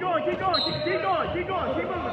keep going, keep going, keep, keep going, keep going, keep moving.